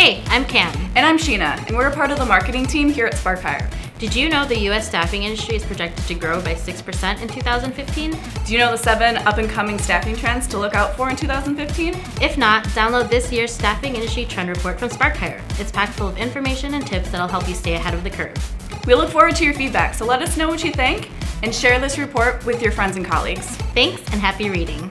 Hey, I'm Cam. And I'm Sheena, and we're a part of the marketing team here at Spark Hire Did you know the U.S. staffing industry is projected to grow by 6% in 2015? Do you know the seven up and coming staffing trends to look out for in 2015? If not, download this year's staffing industry trend report from Spark Hire. It's packed full of information and tips that'll help you stay ahead of the curve. We look forward to your feedback, so let us know what you think and share this report with your friends and colleagues. Thanks and happy reading.